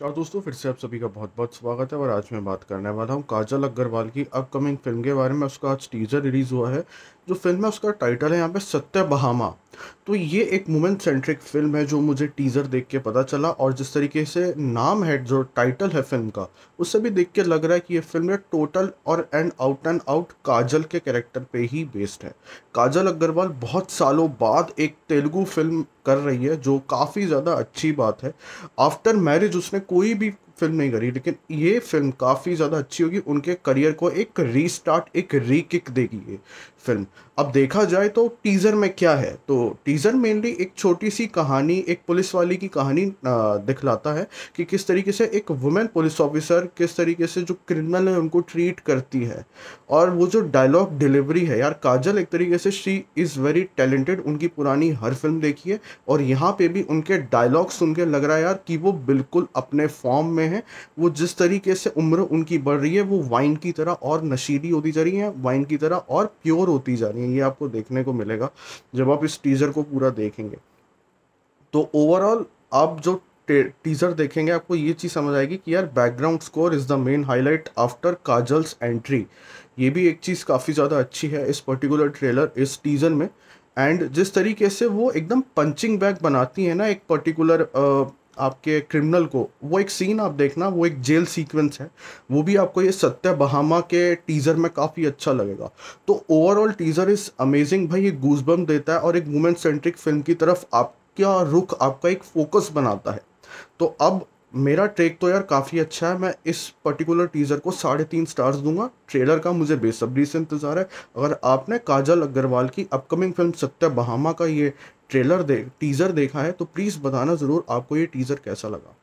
नमस्कार दोस्तों, फिर से आप सभी का बहुत बहुत स्वागत है और आज मैं बात करने वाला हूँ काजल अग्रवाल की अपकमिंग फ़िल्म के बारे में। उसका आज टीजर रिलीज़ हुआ है। जो फ़िल्म है, उसका टाइटल है यहाँ पे सत्य बहामा। तो ये एक वुमेन सेंट्रिक फ़िल्म है जो मुझे टीज़र देख के पता चला और जिस तरीके से नाम है, जो टाइटल है फ़िल्म का उससे भी देख के लग रहा है कि ये फ़िल्म टोटल और and out and out Kajal के कैरेक्टर पे ही बेस्ड है। काजल अग्रवाल बहुत सालों बाद एक तेलुगु फ़िल्म कर रही है, जो काफ़ी ज़्यादा अच्छी बात है। आफ्टर मैरिज उसने कोई भी फ़िल्म नहीं करी, लेकिन ये फ़िल्म काफ़ी ज़्यादा अच्छी होगी। उनके करियर को एक रीस्टार्ट एक रीकिक देगी ये फ़िल्म अब देखा जाए तो टीज़र में क्या है? तो टीज़र मेनली एक छोटी सी कहानी, एक पुलिस वाली की कहानी दिखलाता है कि किस तरीके से एक वुमेन पुलिस ऑफिसर किस तरीके से जो क्रिमिनल है उनको ट्रीट करती है। और वो जो डायलॉग डिलीवरी है, यार, काजल एक तरीके से शी इज़ वेरी टैलेंटेड उनकी पुरानी हर फ़िल्म देखी है। और यहाँ पे भी उनके डायलॉग सुन के लग रहा है यार कि वो बिल्कुल अपने फॉर्म में हैं। वो जिस तरीके से उम्र उनकी बढ़ रही है, वो वाइन की तरह और नशीली होती जा रही है वाइन की तरह और प्योर होती जा रही है। ये आपको देखने को मिलेगा जब आप इस टीज़र को पूरा देखेंगे। तो ओवरऑल आप जो टीज़र देखेंगे, आपको ये चीज़ समझ आएगी कि यार background score is the main highlight after Kajal's entry ये भी एक चीज़ काफ़ी ज़्यादा अच्छी है। इस पर्टिकुलर ट्रेलर इस टीज़र में एंड जिस तरीके से वो एकदम पंचिंग बैग बनाती है ना एक पर्टिकुलर आपके क्रिमिनल को, वो एक सीन आप देखना, वो एक जेल सीक्वेंस है। वो भी आपको ये सत्य बहामा के टीज़र में काफ़ी अच्छा लगेगा। तो ओवरऑल टीज़र इज़ अमेजिंग भाई, ये गूजबम देता है और एक वुमेन सेंट्रिक फ़िल्म की तरफ़ आपका रुख, आपका एक फोकस बनाता है। तो अब मेरा ट्रेक तो यार काफ़ी अच्छा है। मैं इस पर्टिकुलर टीज़र को साढ़े तीन स्टार्स दूँगा। ट्रेलर का मुझे बेसब्री से इंतज़ार है। अगर आपने काजल अग्रवाल की अपकमिंग फ़िल्म सत्य बहामा का ये ट्रेलर दे टीज़र देखा है तो प्लीज़ बताना ज़रूर आपको ये टीज़र कैसा लगा।